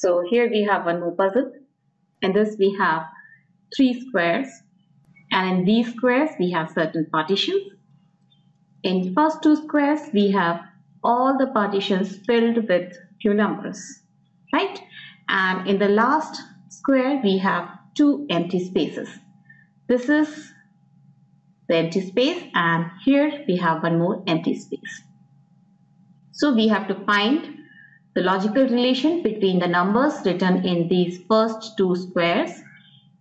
So here we have one more puzzle. In this we have three squares and in these squares we have certain partitions. In first two squares we have all the partitions filled with few numbers, right? And in the last square we have two empty spaces. This is the empty space and here we have one more empty space. So we have to find the logical relation between the numbers written in these first two squares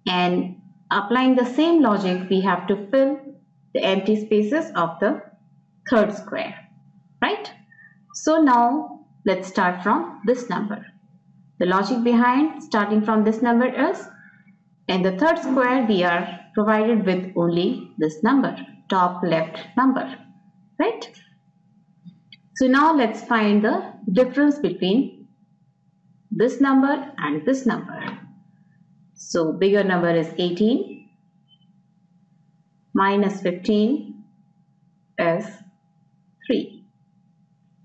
and applying the same logic we have to fill the empty spaces of the third square right? So now let's start from this number. The logic behind starting from this number is in the third square we are provided with only this number top left number right so now let's find the difference between this number and this number. So bigger number is 18 minus 15 is 3.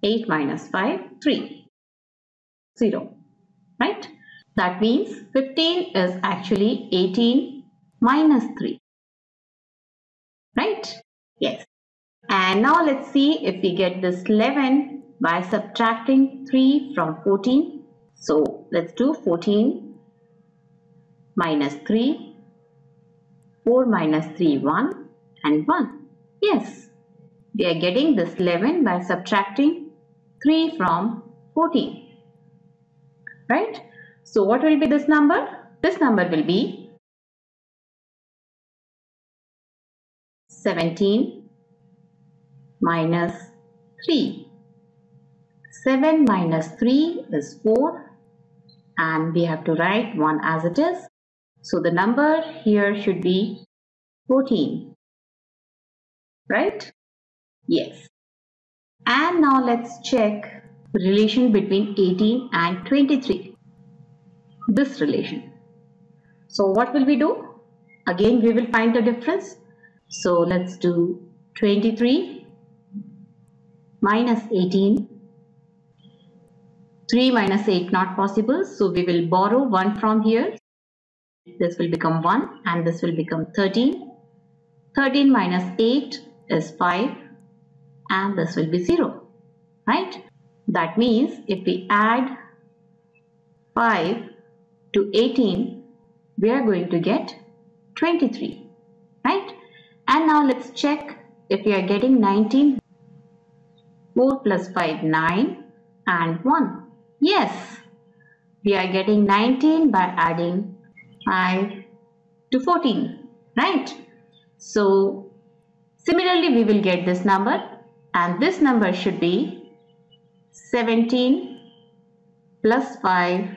8 minus 5, 3. 0. Right? That means 15 is actually 18 minus 3. Right? Yes. And now let's see if we get this 11 by subtracting 3 from 14. So let's do 14 minus 3, 4 minus 3, 1 and 1. Yes, we are getting this 11 by subtracting 3 from 14. Right? So what will be this number? This number will be 17 minus 3. 7 minus 3 is 4 and we have to write 1 as it is. So the number here should be 14. Right? Yes. And now let's check relation between 18 and 23. This relation. So what will we do? Again we will find the difference. So let's do 23 minus 18. 3 minus 8 not possible. So we will borrow 1 from here. This will become 1 and this will become 13. 13 minus 8 is 5 and this will be 0. Right? That means if we add 5 to 18, we are going to get 23. Right? And now let's check if we are getting 19 4 plus 5, 9 and 1. Yes, we are getting 19 by adding 5 to 14, right? So, similarly we will get this number and this number should be 17 plus 5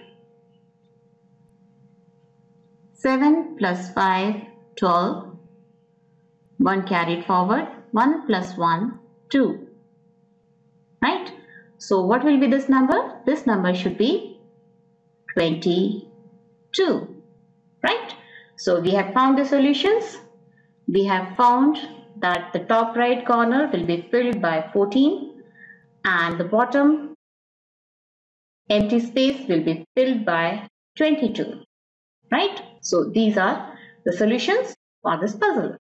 7 plus 5 12 1 carried forward 1 plus 1 2 right? So what will be this number? This number should be 22, right? So we have found the solutions. We have found that the top right corner will be filled by 14 and the bottom empty space will be filled by 22, right? So these are the solutions for this puzzle.